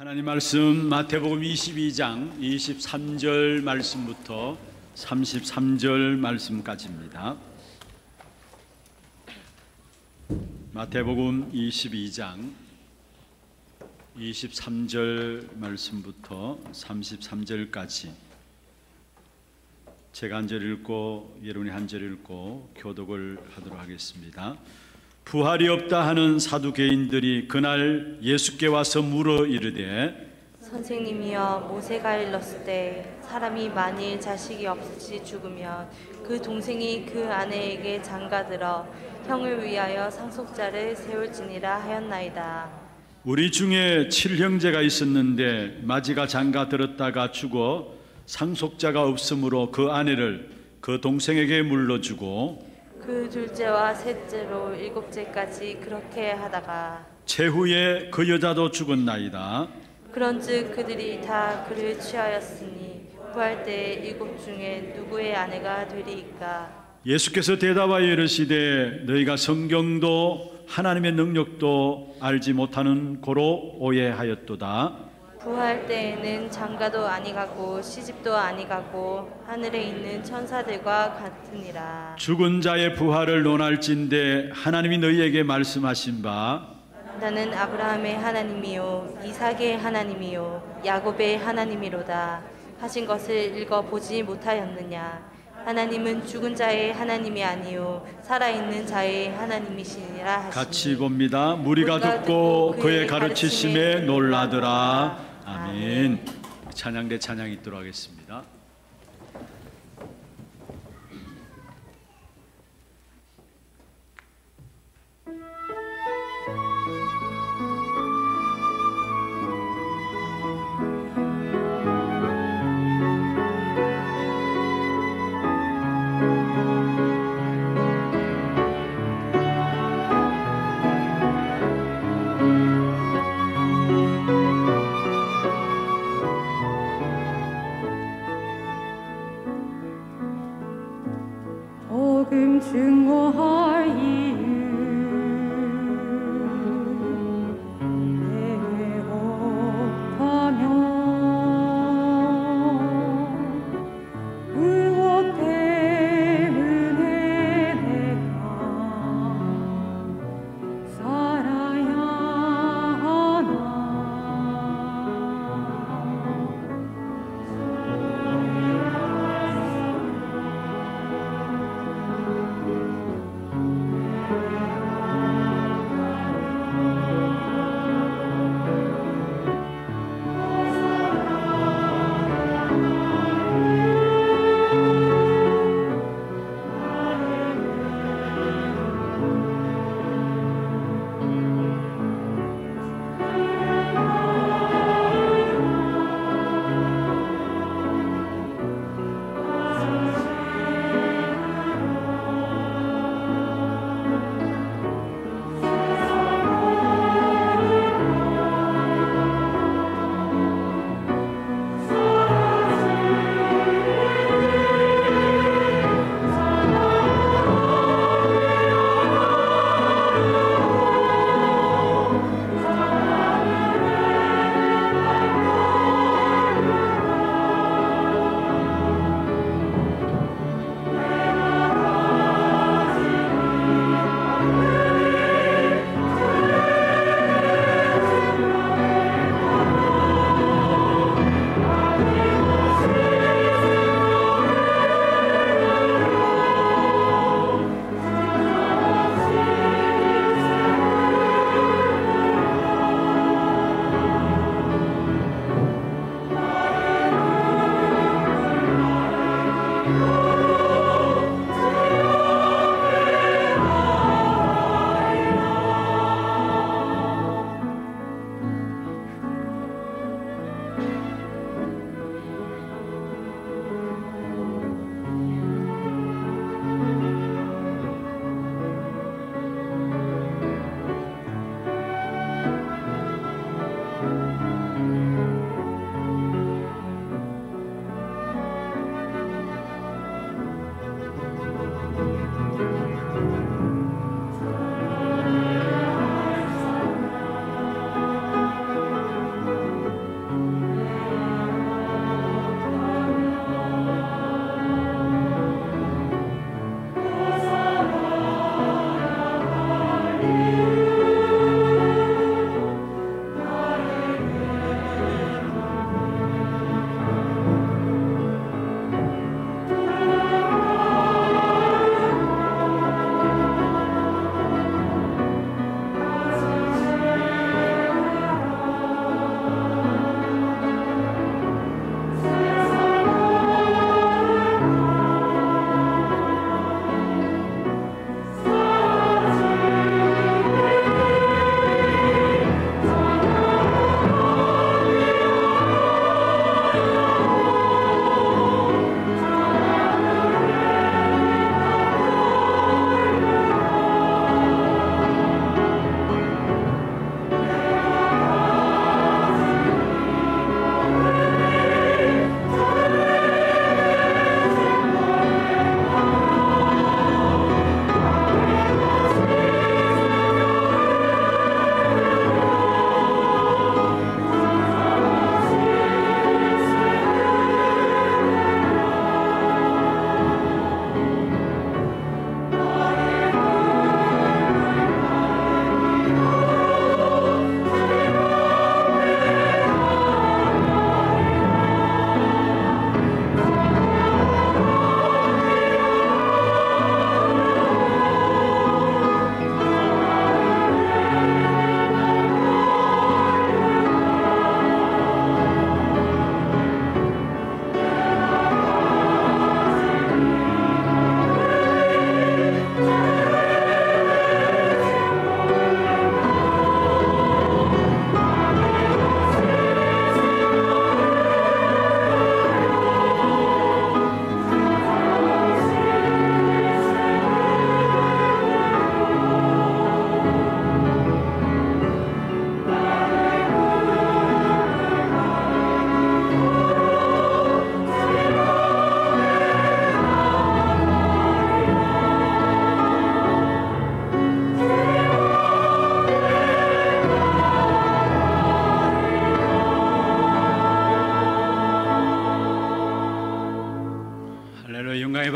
하나님 말씀 마태복음 22장 23절 말씀부터 33절 말씀까지입니다. 마태복음 22장 23절 말씀부터 33절까지 제가 한 절 읽고 여러분이 한 절 읽고 교독을 하도록 하겠습니다. 부활이 없다 하는 사두개인들이 그날 예수께 와서 물어 이르되 선생님이여 모세가 일렀을 때 사람이 만일 자식이 없이 죽으면 그 동생이 그 아내에게 장가들어 형을 위하여 상속자를 세울지니라 하였나이다. 우리 중에 칠형제가 있었는데 마지가 장가 들었다가 죽어 상속자가 없으므로 그 아내를 그 동생에게 물러주고 그 둘째와 셋째로 일곱째까지 그렇게 하다가 최후에 그 여자도 죽었나이다. 그런즉 그들이 다 그를 취하였으니 부할 때 일곱 중에 누구의 아내가 되리이까 예수께서 대답하여 이르시되 너희가 성경도 하나님의 능력도 알지 못하는 고로 오해하였도다. 부할 때에는 장가도 아니가고 시집도 아니가고 하늘에 있는 천사들과 같으니라. 죽은 자의 부활을 논할진대 하나님이 너희에게 말씀하신 바 나는 아브라함의 하나님이요 이삭의 하나님이요 야곱의 하나님이로다 하신 것을 읽어 보지 못하였느냐 하나님은 죽은 자의 하나님이 아니요 살아있는 자의 하나님이시니라 하시니 같이 봅니다. 무리가 듣고 그의 가르치심에 놀라더라. 아멘. 찬양대 찬양 있도록 하겠습니다.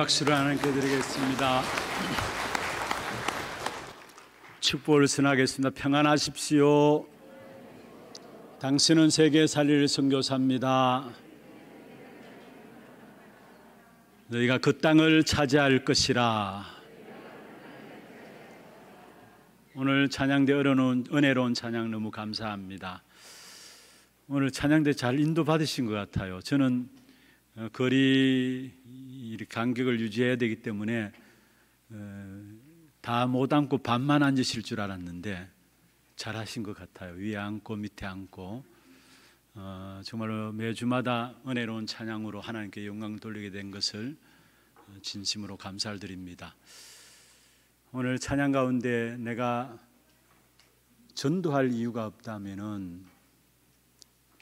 박수를 하나님께 드리겠습니다. 축복을 전하겠습니다. 평안하십시오. 당신은 세계 살릴 선교사입니다. 너희가 그 땅을 차지할 것이라. 오늘 찬양대 은혜로운, 은혜로운 찬양 너무 감사합니다. 오늘 찬양대 잘 인도 받으신 것 같아요. 저는 어, 거리 간격을 유지해야 되기 때문에 어, 다못 앉고 반만 앉으실 줄 알았는데 잘 하신 것 같아요. 위에 앉고 밑에 앉고 어, 정말로 매주마다 은혜로운 찬양으로 하나님께 영광 돌리게 된 것을 진심으로 감사를 드립니다. 오늘 찬양 가운데 내가 전도할 이유가 없다면은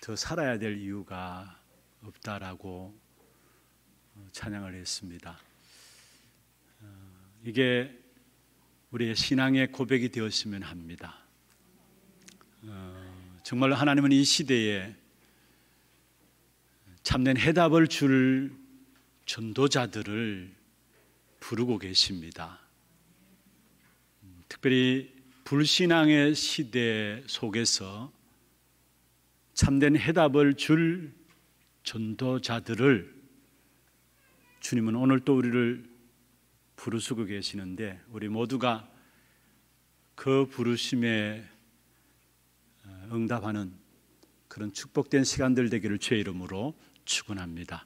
더 살아야 될 이유가 없다라고 찬양을 했습니다. 어, 이게 우리의 신앙의 고백이 되었으면 합니다. 어, 정말 하나님은 이 시대에 참된 해답을 줄 전도자들을 부르고 계십니다. 특별히 불신앙의 시대 속에서 참된 해답을 줄 전도자들을 주님은 오늘 또 우리를 부르시고 계시는데 우리 모두가 그 부르심에 어, 응답하는 그런 축복된 시간들 되기를 주의 이름으로 축원합니다.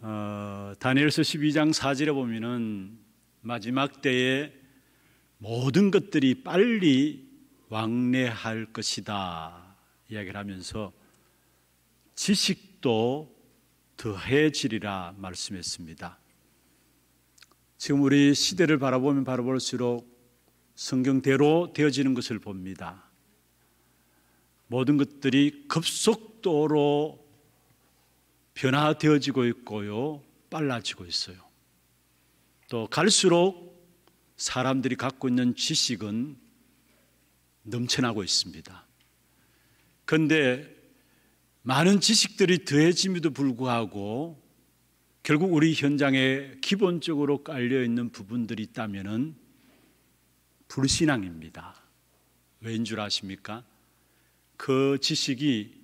어, 다니엘서 12장 4절에 보면은 마지막 때에 모든 것들이 빨리 왕래할 것이다 이야기를 하면서 지식도 더해지리라 말씀했습니다. 지금 우리 시대를 바라보면 바라볼수록 성경대로 되어지는 것을 봅니다. 모든 것들이 급속도로 변화되어지고 있고요. 빨라지고 있어요. 또 갈수록 사람들이 갖고 있는 지식은 넘쳐나고 있습니다. 그런데 많은 지식들이 더해짐에도 불구하고 결국 우리 현장에 기본적으로 깔려 있는 부분들이 있다면은 불신앙입니다. 왜인 줄 아십니까? 그 지식이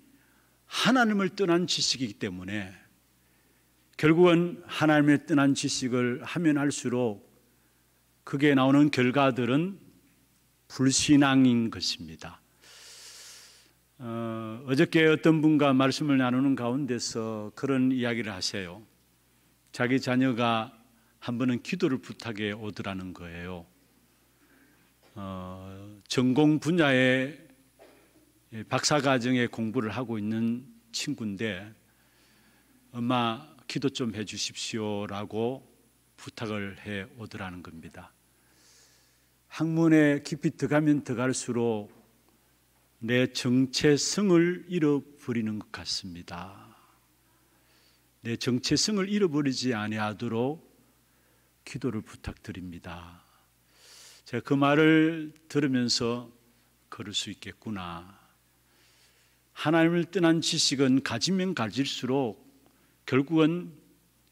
하나님을 떠난 지식이기 때문에 결국은 하나님을 떠난 지식을 하면 할수록 그게 나오는 결과들은 불신앙인 것입니다. 어, 어저께 어떤 분과 말씀을 나누는 가운데서 그런 이야기를 하세요. 자기 자녀가 한 번은 기도를 부탁해 오더라는 거예요. 어, 전공 분야의 박사 과정에 공부를 하고 있는 친구인데 엄마 기도 좀 해주십시오라고 부탁을 해 오더라는 겁니다. 학문에 깊이 들어가면 들어갈수록 내 정체성을 잃어버리는 것 같습니다. 내 정체성을 잃어버리지 아니하도록 기도를 부탁드립니다. 제가 그 말을 들으면서 그럴 수 있겠구나. 하나님을 떠난 지식은 가지면 가질수록 결국은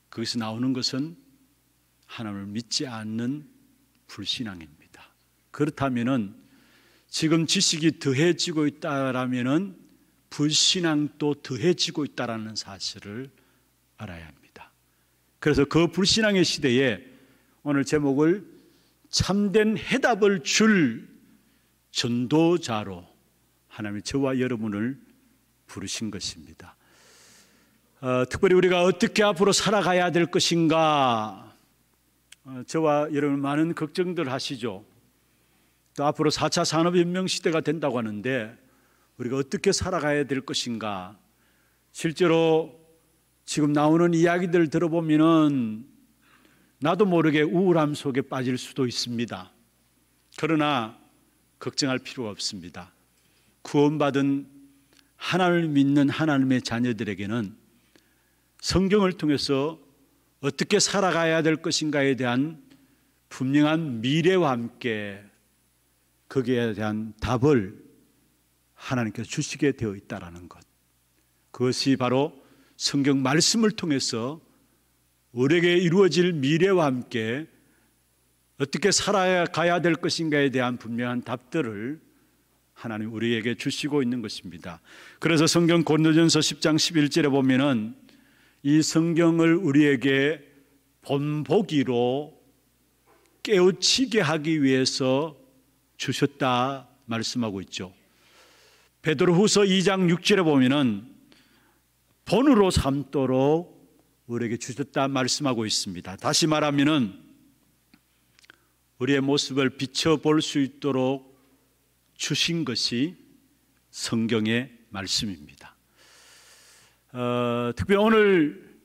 거기서 나오는 것은 하나님을 믿지 않는 불신앙입니다. 그렇다면은 지금 지식이 더해지고 있다라면은 불신앙도 더해지고 있다라는 사실을 알아야 합니다. 그래서 그 불신앙의 시대에 오늘 제목을 참된 해답을 줄 전도자로 하나님이 저와 여러분을 부르신 것입니다. 어, 특별히 우리가 어떻게 앞으로 살아가야 될 것인가 어, 저와 여러분 많은 걱정들 하시죠. 또 앞으로 4차 산업혁명 시대가 된다고 하는데 우리가 어떻게 살아가야 될 것인가 실제로 지금 나오는 이야기들 들어보면은 나도 모르게 우울함 속에 빠질 수도 있습니다. 그러나 걱정할 필요가 없습니다. 구원받은 하나님을 믿는 하나님의 자녀들에게는 성경을 통해서 어떻게 살아가야 될 것인가에 대한 분명한 미래와 함께 거기에 대한 답을 하나님께서 주시게 되어 있다라는 것. 그것이 바로 성경 말씀을 통해서 우리에게 이루어질 미래와 함께 어떻게 살아가야 될 것인가에 대한 분명한 답들을 하나님 우리에게 주시고 있는 것입니다. 그래서 성경 고린도전서 10장 11절에 보면은 이 성경을 우리에게 본보기로 깨우치게 하기 위해서 주셨다 말씀하고 있죠. 베드로후서 2장 6절에 보면은 본으로 삼도록 우리에게 주셨다 말씀하고 있습니다. 다시 말하면은 우리의 모습을 비춰볼 수 있도록 주신 것이 성경의 말씀입니다. 어, 특히 오늘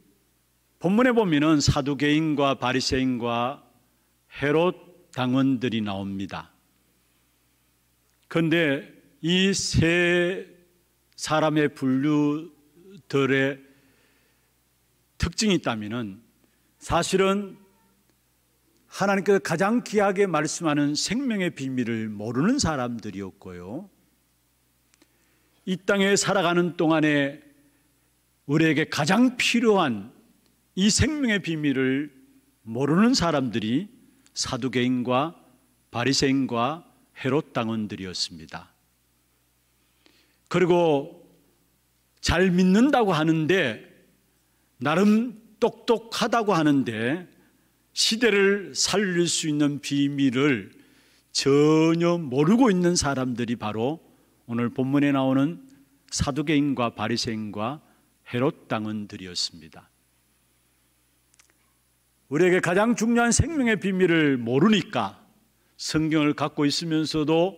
본문에 보면은 사두개인과 바리새인과 헤롯 당원들이 나옵니다. 그런데 이 세 사람의 분류들의 특징이 있다면은 사실은 하나님께서 가장 귀하게 말씀하는 생명의 비밀을 모르는 사람들이었고요. 이 땅에 살아가는 동안에 우리에게 가장 필요한 이 생명의 비밀을 모르는 사람들이 사두개인과 바리새인과 헤롯 당원들이었습니다. 그리고 잘 믿는다고 하는데 나름 똑똑하다고 하는데 시대를 살릴 수 있는 비밀을 전혀 모르고 있는 사람들이 바로 오늘 본문에 나오는 사두개인과 바리새인과 헤롯 당원들이었습니다. 우리에게 가장 중요한 생명의 비밀을 모르니까 성경을 갖고 있으면서도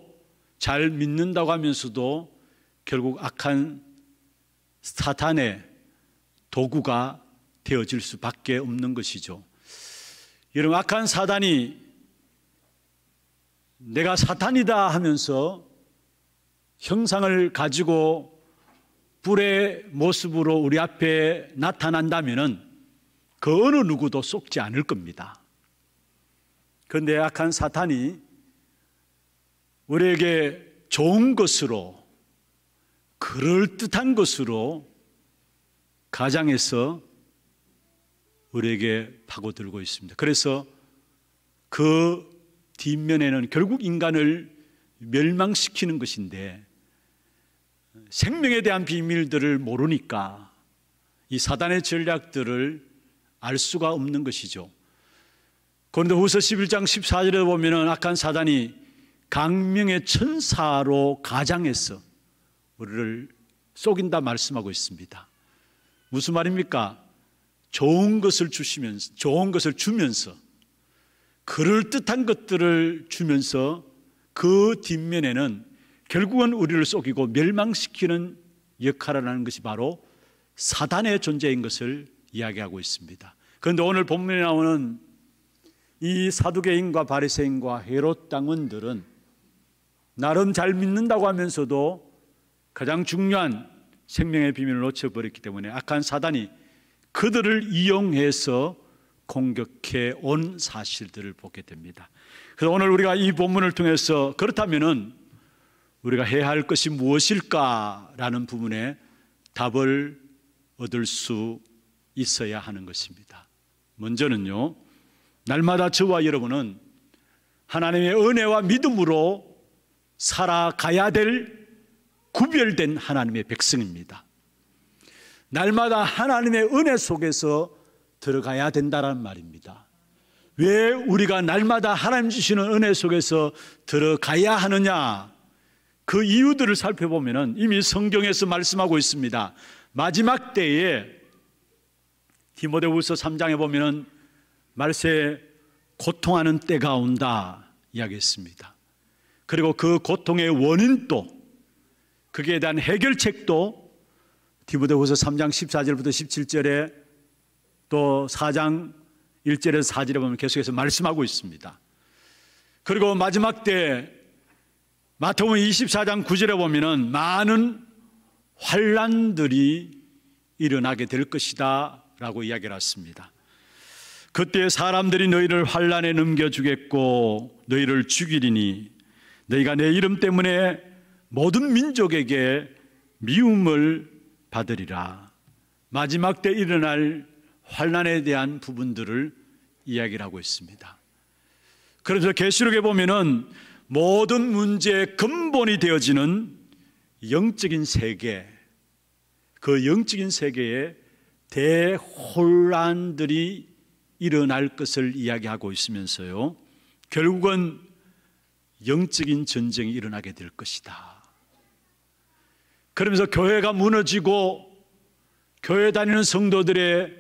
잘 믿는다고 하면서도 결국 악한 사탄의 도구가 되어질 수밖에 없는 것이죠. 이런 악한 사단이 내가 사탄이다 하면서 형상을 가지고 불의 모습으로 우리 앞에 나타난다면은 그 어느 누구도 속지 않을 겁니다. 그런데 악한 사탄이 우리에게 좋은 것으로 그럴듯한 것으로 가장해서 우리에게 파고들고 있습니다. 그래서 그 뒷면에는 결국 인간을 멸망시키는 것인데 생명에 대한 비밀들을 모르니까 이 사단의 전략들을 알 수가 없는 것이죠. 그런데 후서 11장 14절에 보면은 악한 사단이 강명의 천사로 가장해서 우리를 속인다 말씀하고 있습니다. 무슨 말입니까? 좋은 것을 주시면서, 좋은 것을 주면서, 그럴듯한 것들을 주면서 그 뒷면에는 결국은 우리를 속이고 멸망시키는 역할을 하는 것이 바로 사단의 존재인 것을 이야기하고 있습니다. 그런데 오늘 본문에 나오는 이 사두개인과 바리새인과 헤롯 당원들은 나름 잘 믿는다고 하면서도 가장 중요한 생명의 비밀을 놓쳐버렸기 때문에 악한 사단이 그들을 이용해서 공격해 온 사실들을 보게 됩니다. 그래서 오늘 우리가 이 본문을 통해서 그렇다면은 우리가 해야 할 것이 무엇일까라는 부분에 답을 얻을 수 있어야 하는 것입니다. 먼저는요, 날마다 저와 여러분은 하나님의 은혜와 믿음으로 살아가야 될 구별된 하나님의 백성입니다. 날마다 하나님의 은혜 속에서 들어가야 된다는 말입니다. 왜 우리가 날마다 하나님 주시는 은혜 속에서 들어가야 하느냐? 그 이유들을 살펴보면 이미 성경에서 말씀하고 있습니다. 마지막 때에 디모데후서 3장에 보면은 말세 고통하는 때가 온다 이야기했습니다. 그리고 그 고통의 원인도 거기에 대한 해결책도 디모데후서 3장 14절부터 17절에 또 4장 1절에서 4절에 보면 계속해서 말씀하고 있습니다. 그리고 마지막 때 마태복음 24장 9절에 보면은 많은 환란들이 일어나게 될 것이다라고 이야기를 했습니다. 그때 사람들이 너희를 환란에 넘겨 주겠고 너희를 죽이리니 너희가 내 이름 때문에 모든 민족에게 미움을 받으리라. 마지막 때 일어날 환란에 대한 부분들을 이야기를 하고 있습니다. 그래서 계시록에 보면은 모든 문제의 근본이 되어지는 영적인 세계, 그 영적인 세계에 대혼란들이 일어날 것을 이야기하고 있으면서요. 결국은 영적인 전쟁이 일어나게 될 것이다. 그러면서 교회가 무너지고 교회 다니는 성도들의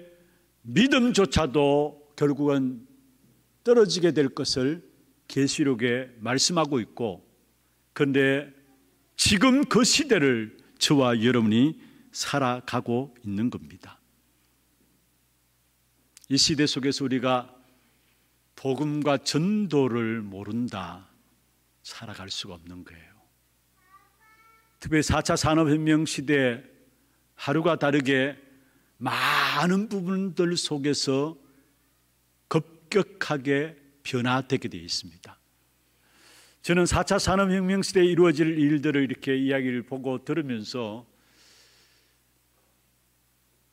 믿음조차도 결국은 떨어지게 될 것을 계시록에 말씀하고 있고 그런데 지금 그 시대를 저와 여러분이 살아가고 있는 겁니다. 이 시대 속에서 우리가 복음과 전도를 모른다 살아갈 수가 없는 거예요. 특히 4차 산업혁명 시대 하루가 다르게 많은 부분들 속에서 급격하게 변화되게 되어 있습니다. 저는 4차 산업혁명 시대에 이루어질 일들을 이렇게 이야기를 보고 들으면서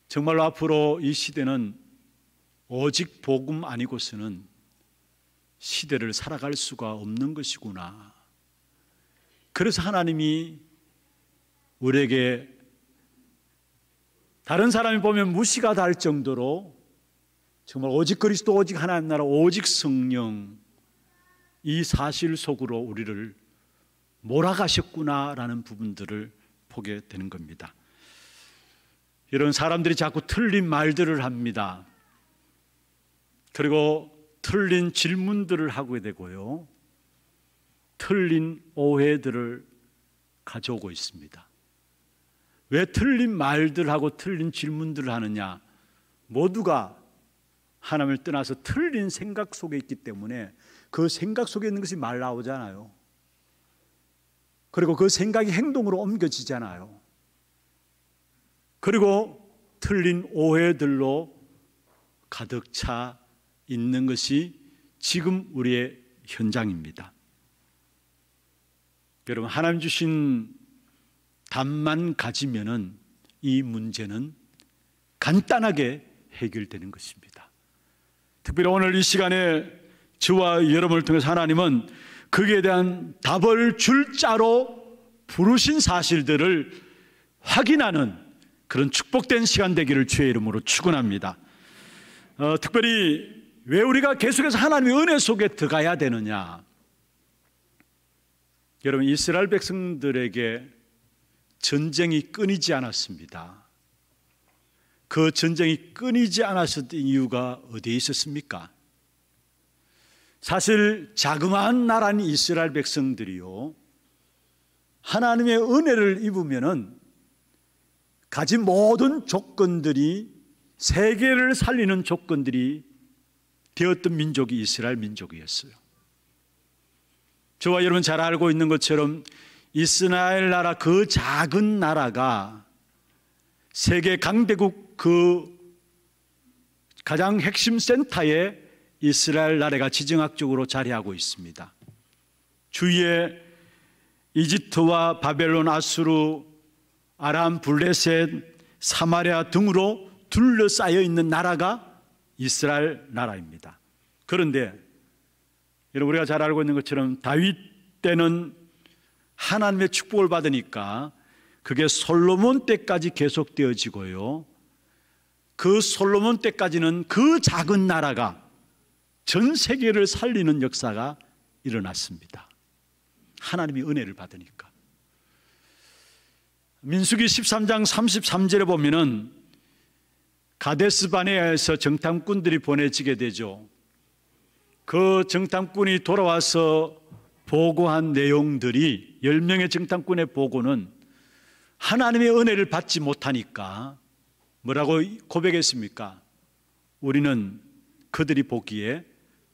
정말로 앞으로 이 시대는 오직 복음 아니고서는 시대를 살아갈 수가 없는 것이구나. 그래서 하나님이 우리에게 다른 사람이 보면 무시가 달 정도로 정말 오직 그리스도 오직 하나님 나라 오직 성령 이 사실 속으로 우리를 몰아가셨구나라는 부분들을 보게 되는 겁니다. 이런 사람들이 자꾸 틀린 말들을 합니다. 그리고 틀린 질문들을 하게 되고요. 틀린 오해들을 가져오고 있습니다. 왜 틀린 말들하고 틀린 질문들을 하느냐? 모두가 하나님을 떠나서 틀린 생각 속에 있기 때문에 그 생각 속에 있는 것이 말 나오잖아요. 그리고 그 생각이 행동으로 옮겨지잖아요. 그리고 틀린 오해들로 가득 차 있는 것이 지금 우리의 현장입니다. 여러분, 하나님 주신 답만 가지면은 이 문제는 간단하게 해결되는 것입니다. 특별히 오늘 이 시간에 저와 여러분을 통해서 하나님은 거기에 대한 답을 줄 자로 부르신 사실들을 확인하는 그런 축복된 시간 되기를 주의 이름으로 축원합니다. 어, 특별히 왜 우리가 계속해서 하나님의 은혜 속에 들어가야 되느냐? 여러분 이스라엘 백성들에게 전쟁이 끊이지 않았습니다. 그 전쟁이 끊이지 않았었던 이유가 어디에 있었습니까? 사실 자그마한 나라인 이스라엘 백성들이요. 하나님의 은혜를 입으면은 가진 모든 조건들이 세계를 살리는 조건들이 되었던 민족이 이스라엘 민족이었어요. 저와 여러분 잘 알고 있는 것처럼 이스라엘 나라 그 작은 나라가 세계 강대국 그 가장 핵심 센터에 이스라엘 나라가 지정학적으로 자리하고 있습니다. 주위에 이집트와 바벨론, 아수르, 아람, 블레셋, 사마리아 등으로 둘러싸여 있는 나라가 이스라엘 나라입니다. 그런데 여러분 우리가 잘 알고 있는 것처럼 다윗 때는 하나님의 축복을 받으니까 그게 솔로몬 때까지 계속되어지고요. 그 솔로몬 때까지는 그 작은 나라가 전 세계를 살리는 역사가 일어났습니다. 하나님이 은혜를 받으니까. 민수기 13장 33절에 보면은 가데스 바네아에서 정탐꾼들이 보내지게 되죠. 그 정탐꾼이 돌아와서 보고한 내용들이 10명의 정탐꾼의 보고는 하나님의 은혜를 받지 못하니까 뭐라고 고백했습니까? 우리는 그들이 보기에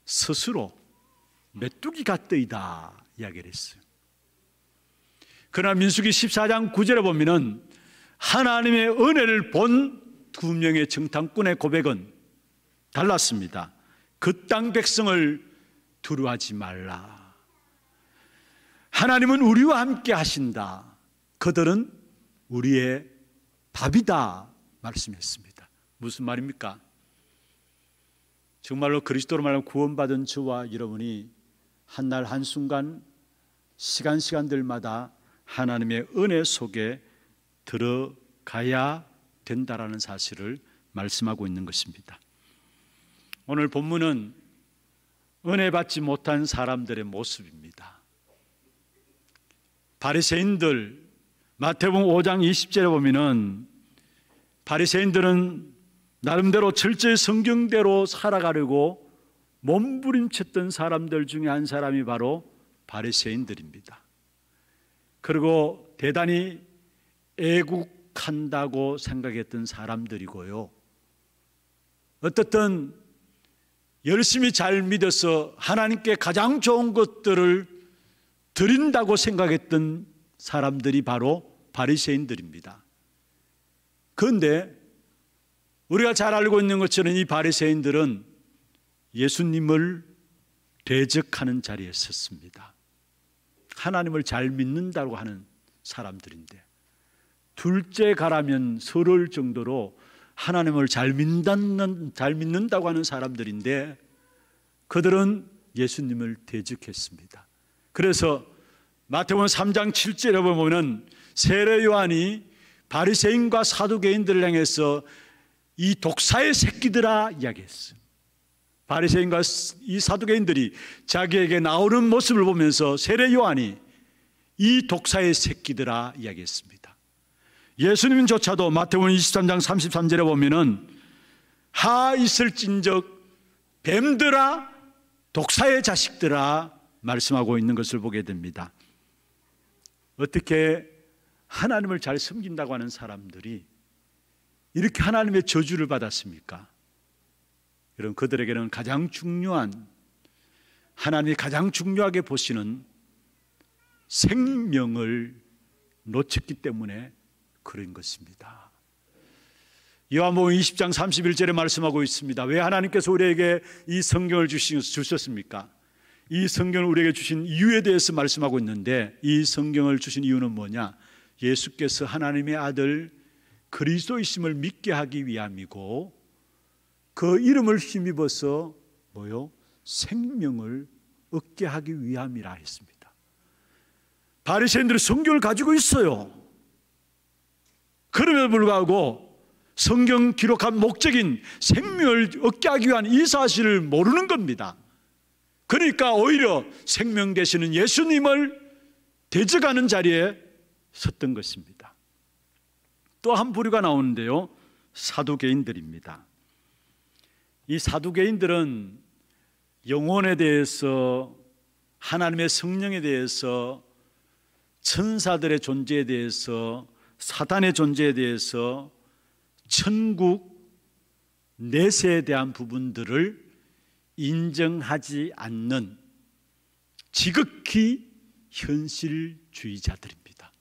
스스로 메뚜기 같더이다 이야기를 했어요. 그러나 민수기 14장 9절에 보면은 하나님의 은혜를 본 두 명의 정탐꾼의 고백은 달랐습니다. 그 땅 백성을 두려워하지 말라. 하나님은 우리와 함께 하신다. 그들은 우리의 답이다. 말씀했습니다. 무슨 말입니까? 정말로 그리스도로 말하면 구원받은 저와 여러분이 한 날 한순간 시간 시간들마다 하나님의 은혜 속에 들어가야 된다라는 사실을 말씀하고 있는 것입니다. 오늘 본문은 은혜 받지 못한 사람들의 모습입니다. 바리새인들 마태복음 5장 20절에 보면은 바리새인들은 나름대로 철저히 성경대로 살아가려고 몸부림쳤던 사람들 중에 한 사람이 바로 바리새인들입니다. 그리고 대단히 애국 한다고 생각했던 사람들이고요. 어떻든 열심히 잘 믿어서 하나님께 가장 좋은 것들을 드린다고 생각했던 사람들이 바로 바리새인들입니다. 그런데 우리가 잘 알고 있는 것처럼 이 바리새인들은 예수님을 대적하는 자리에 섰습니다. 하나님을 잘 믿는다고 하는 사람들인데 둘째 가라면 서러울 정도로 하나님을 잘 믿는 잘 믿는다고 하는 사람들인데 그들은 예수님을 대적했습니다. 그래서 마태복음 3장 7절에 보면은 세례 요한이 바리새인과 사두개인들을 향해서 이 독사의 새끼들아 이야기했어요. 바리새인과 이 사두개인들이 자기에게 나오는 모습을 보면서 세례 요한이 이 독사의 새끼들아 이야기했습니다. 예수님조차도 마태복음 23장 33절에 보면은 하 있을진적 뱀들아 독사의 자식들아 말씀하고 있는 것을 보게 됩니다. 어떻게 하나님을 잘 섬긴다고 하는 사람들이 이렇게 하나님의 저주를 받았습니까? 여러분 그들에게는 가장 중요한 하나님이 가장 중요하게 보시는 생명을 놓쳤기 때문에 그런 것입니다. 요한복음 20장 31절에 말씀하고 있습니다. 왜 하나님께서 우리에게 이 성경을 주셨습니까? 이 성경을 우리에게 주신 이유에 대해서 말씀하고 있는데 이 성경을 주신 이유는 뭐냐? 예수께서 하나님의 아들 그리스도이심을 믿게 하기 위함이고 그 이름을 힘입어서 뭐요? 생명을 얻게 하기 위함이라 했습니다. 바리새인들은 성경을 가지고 있어요. 그럼에도 불구하고 성경 기록한 목적인 생명을 얻게 하기 위한 이 사실을 모르는 겁니다. 그러니까 오히려 생명 되시는 예수님을 대적하는 자리에 섰던 것입니다. 또 한 부류가 나오는데요. 사두개인들입니다. 이 사두개인들은 영혼에 대해서 하나님의 성령에 대해서 천사들의 존재에 대해서 사단의 존재에 대해서 천국 내세에 대한 부분들을 인정하지 않는 지극히 현실주의자들입니다.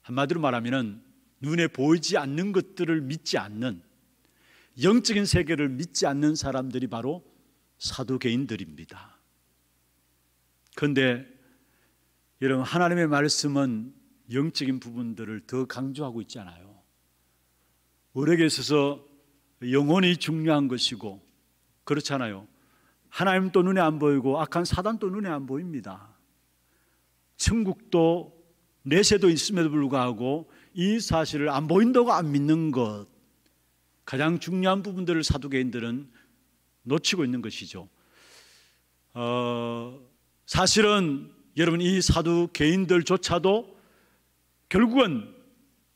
한마디로 말하면 눈에 보이지 않는 것들을 믿지 않는 영적인 세계를 믿지 않는 사람들이 바로 사도개인들입니다. 그런데 여러분 하나님의 말씀은 영적인 부분들을 더 강조하고 있잖아요. 우리에게 있어서 영혼이 중요한 것이고 그렇잖아요. 하나님도 눈에 안 보이고 악한 사단도 눈에 안 보입니다. 천국도 내세도 있음에도 불구하고 이 사실을 안 보인다고 안 믿는 것 가장 중요한 부분들을 사두개인들은 놓치고 있는 것이죠. 어, 사실은 여러분 이 사두 개인들조차도 결국은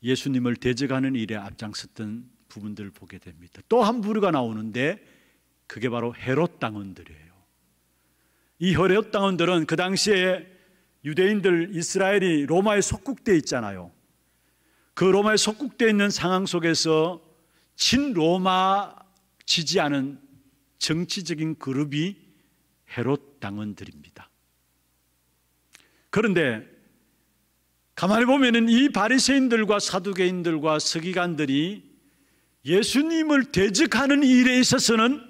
예수님을 대적하는 일에 앞장섰던 부분들을 보게 됩니다. 또 한 부류가 나오는데 그게 바로 헤롯 당원들이에요. 이 헤롯 당원들은 그 당시에 유대인들 이스라엘이 로마에 속국돼 있잖아요. 그 로마에 속국돼 있는 상황 속에서 친로마 지지하는 정치적인 그룹이 헤롯 당원들입니다. 그런데 가만히 보면은 이 바리새인들과 사두개인들과 서기관들이 예수님을 대적하는 일에 있어서는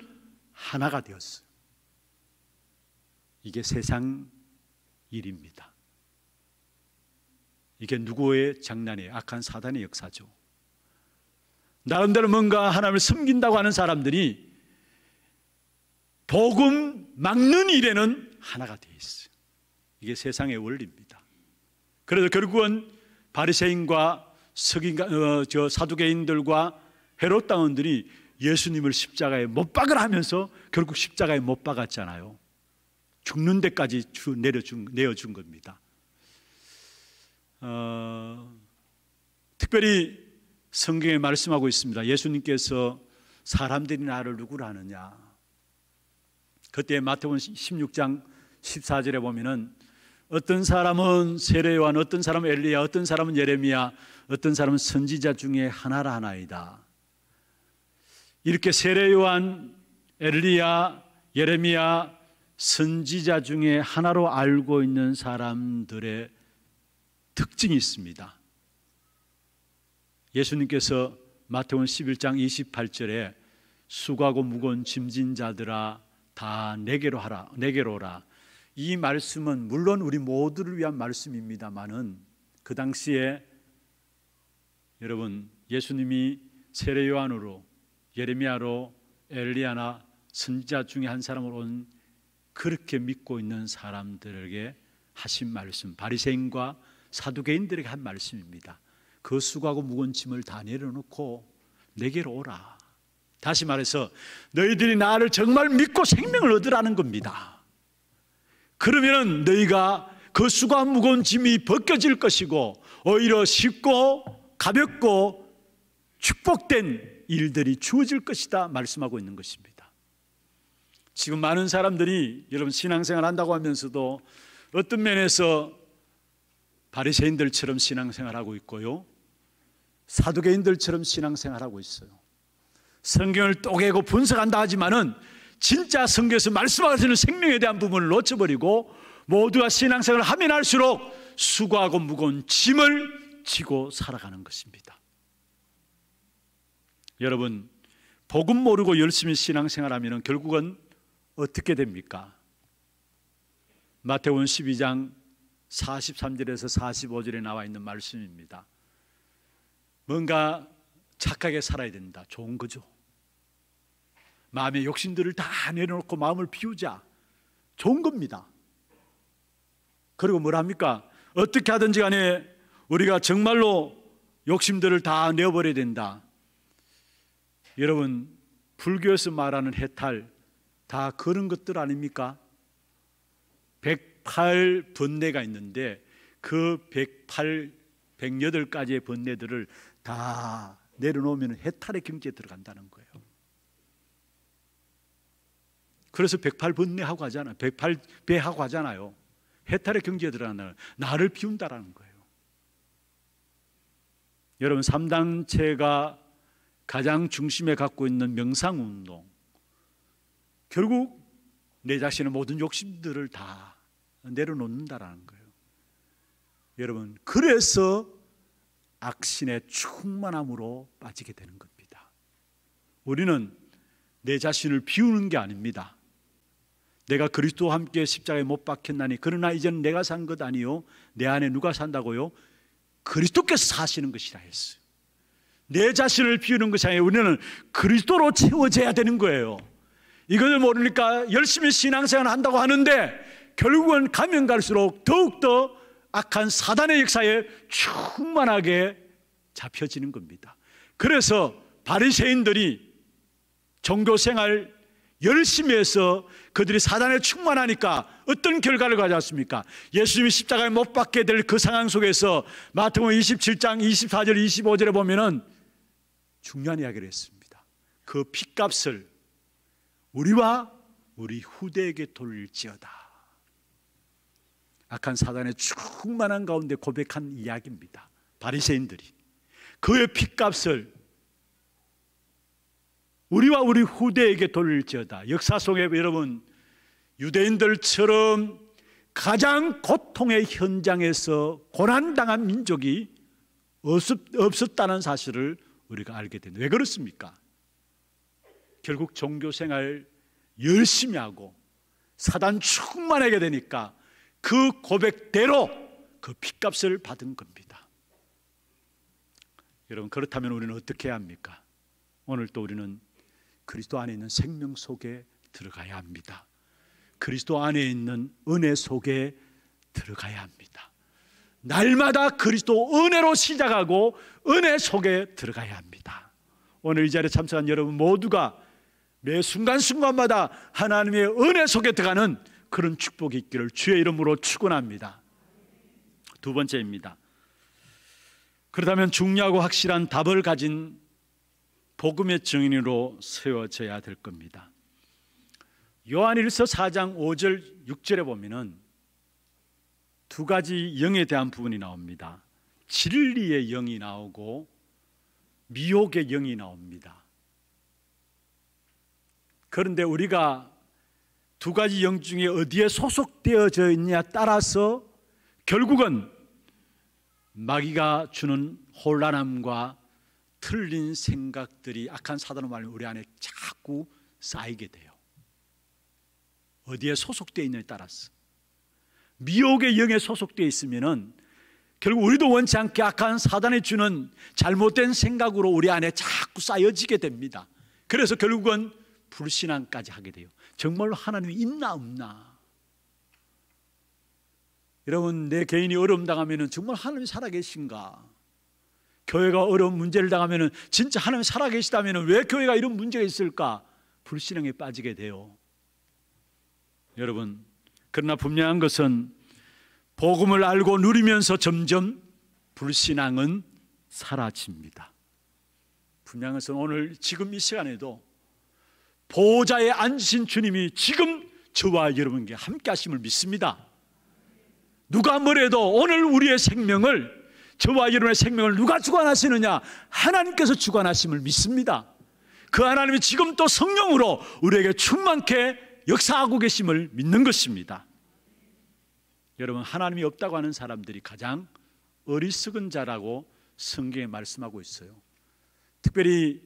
하나가 되었어요. 이게 세상 일입니다. 이게 누구의 장난이에요? 악한 사단의 역사죠. 나름대로 뭔가 하나님을 섬긴다고 하는 사람들이 복음 막는 일에는 하나가 되어 있어요. 이게 세상의 원리입니다. 그래서 결국은 바리새인과 석인가 어, 저 사두개인들과 헤롯 당원들이 예수님을 십자가에 못 박으라 하면서 결국 십자가에 못 박았잖아요. 죽는 데까지 내려준, 내어준 겁니다. 어, 특별히 성경에 말씀하고 있습니다. 예수님께서 사람들이 나를 누구라 하느냐. 그때 마태복음 16장 14절에 보면은 어떤 사람은 세례요한, 어떤 사람은 엘리야, 어떤 사람은 예레미야, 어떤 사람은 선지자 중에 하나라 하나이다. 이렇게 세례요한, 엘리야, 예레미야, 선지자 중에 하나로 알고 있는 사람들의 특징이 있습니다. 예수님께서 마태원 11장 28절에 수고하고 무거운 짐진 자들아 다 내게로 하라 내게로 오라 이 말씀은 물론 우리 모두를 위한 말씀입니다만은 그 당시에 여러분 예수님이 세례 요한으로 예레미야로 엘리야나 선지자 중에 한 사람으로 온 그렇게 믿고 있는 사람들에게 하신 말씀 바리새인과 사두개인들에게 한 말씀입니다. 그 수고하고 무거운 짐을 다 내려놓고 내게로 오라. 다시 말해서 너희들이 나를 정말 믿고 생명을 얻으라는 겁니다. 그러면 너희가 그 수고한 무거운 짐이 벗겨질 것이고 오히려 쉽고 가볍고 축복된 일들이 주어질 것이다 말씀하고 있는 것입니다. 지금 많은 사람들이 여러분 신앙생활 한다고 하면서도 어떤 면에서 바리새인들처럼 신앙생활하고 있고요. 사두개인들처럼 신앙생활하고 있어요. 성경을 또개고 분석한다 하지만은 진짜 성경에서 말씀하시는 생명에 대한 부분을 놓쳐버리고 모두가 신앙생활을 하면 할수록 수고하고 무거운 짐을 지고 살아가는 것입니다. 여러분, 복음 모르고 열심히 신앙생활하면 결국은 어떻게 됩니까? 마태원 12장 43절에서 45절에 나와 있는 말씀입니다. 뭔가 착하게 살아야 된다. 좋은 거죠. 마음의 욕심들을 다 내려놓고 마음을 비우자. 좋은 겁니다. 그리고 뭘 합니까? 어떻게 하든지 간에 우리가 정말로 욕심들을 다 내어버려야 된다. 여러분, 불교에서 말하는 해탈, 다 그런 것들 아닙니까? 108 번뇌가 있는데 그 108, 108가지의 번뇌들을 다 내려놓으면 해탈의 경지에 들어간다는 거예요. 그래서 108번뇌 하고 하잖아요. 108배 하고 하잖아요. 해탈의 경지에 들어간다는 나를 비운다라는 거예요. 여러분 3단체가 가장 중심에 갖고 있는 명상 운동 결국 내 자신의 모든 욕심들을 다 내려놓는다라는 거예요. 여러분 그래서 악신의 충만함으로 빠지게 되는 겁니다. 우리는 내 자신을 비우는 게 아닙니다. 내가 그리스도와 함께 십자가에 못 박혔나니 그러나 이제는 내가 산 것 아니요 내 안에 누가 산다고요? 그리스도께서 사시는 것이라 했어요. 내 자신을 비우는 것이 아니라 우리는 그리스도로 채워져야 되는 거예요. 이것을 모르니까 열심히 신앙생활 한다고 하는데 결국은 가면 갈수록 더욱더 악한 사단의 역사에 충만하게 잡혀지는 겁니다. 그래서 바리새인들이 종교 생활 열심히 해서 그들이 사단에 충만하니까 어떤 결과를 가져왔습니까? 예수님이 십자가에 못 박게 될 그 상황 속에서 마태복음 27장 24절 25절에 보면은 중요한 이야기를 했습니다. 그 핏값을 우리와 우리 후대에게 돌릴지어다. 악한 사단의 충만한 가운데 고백한 이야기입니다. 바리새인들이 그의 핏값을 우리와 우리 후대에게 돌릴지어다. 역사 속에 여러분 유대인들처럼 가장 고통의 현장에서 고난당한 민족이 없었 다는 사실을 우리가 알게 됩니다. 왜 그렇습니까? 결국 종교 생활 열심히 하고 사단 충만하게 되니까 그 고백대로 그 핏값을 받은 겁니다. 여러분 그렇다면 우리는 어떻게 해야 합니까? 오늘 또 우리는 그리스도 안에 있는 생명 속에 들어가야 합니다. 그리스도 안에 있는 은혜 속에 들어가야 합니다. 날마다 그리스도 은혜로 시작하고 은혜 속에 들어가야 합니다. 오늘 이 자리에 참석한 여러분 모두가 매 순간순간마다 하나님의 은혜 속에 들어가는 그런 축복이 있기를 주의 이름으로 축원합니다. 두 번째입니다. 그렇다면 중요하고 확실한 답을 가진 복음의 증인으로 세워져야 될 겁니다. 요한일서 4장 5절 6절에 보면은 두 가지 영에 대한 부분이 나옵니다. 진리의 영이 나오고 미혹의 영이 나옵니다. 그런데 우리가 두 가지 영 중에 어디에 소속되어져 있느냐 따라서 결국은 마귀가 주는 혼란함과 틀린 생각들이 악한 사단의 말 우리 안에 자꾸 쌓이게 돼요. 어디에 소속되어 있느냐에 따라서 미혹의 영에 소속되어 있으면은 결국 우리도 원치 않게 악한 사단이 주는 잘못된 생각으로 우리 안에 자꾸 쌓여지게 됩니다. 그래서 결국은 불신앙까지 하게 돼요. 정말로 하나님이 있나 없나? 여러분 내 개인이 어려움 당하면은 정말 하나님이 살아계신가? 교회가 어려운 문제를 당하면은 진짜 하나님 살아계시다면은 왜 교회가 이런 문제가 있을까? 불신앙에 빠지게 돼요. 여러분 그러나 분명한 것은 복음을 알고 누리면서 점점 불신앙은 사라집니다. 분명한 것은 오늘 지금 이 시간에도 보호자에 앉으신 주님이 지금 저와 여러분께 함께 하심을 믿습니다. 누가 뭐래도 오늘 우리의 생명을 저와 여러분의 생명을 누가 주관하시느냐? 하나님께서 주관하심을 믿습니다. 그 하나님이 지금 또 성령으로 우리에게 충만케 역사하고 계심을 믿는 것입니다. 여러분 하나님이 없다고 하는 사람들이 가장 어리석은 자라고 성경에 말씀하고 있어요. 특별히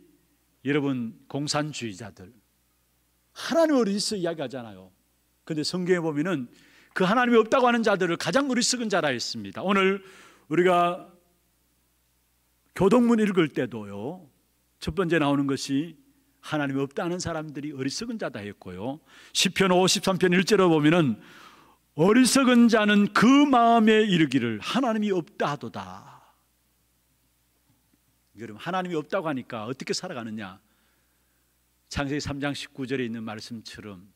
여러분 공산주의자들 하나님 어리석 이야기하잖아요. 근데 성경에 보면은 그 하나님이 없다고 하는 자들을 가장 어리석은 자라 했습니다. 오늘 우리가 교동문 읽을 때도요. 첫 번째 나오는 것이 하나님이 없다는 사람들이 어리석은 자다 했고요. 시편 53편 1절에 보면은 어리석은 자는 그 마음에 이르기를 하나님이 없다 하도다. 여러분 하나님이 없다고 하니까 어떻게 살아가느냐? 창세기 3장 19절에 있는 말씀처럼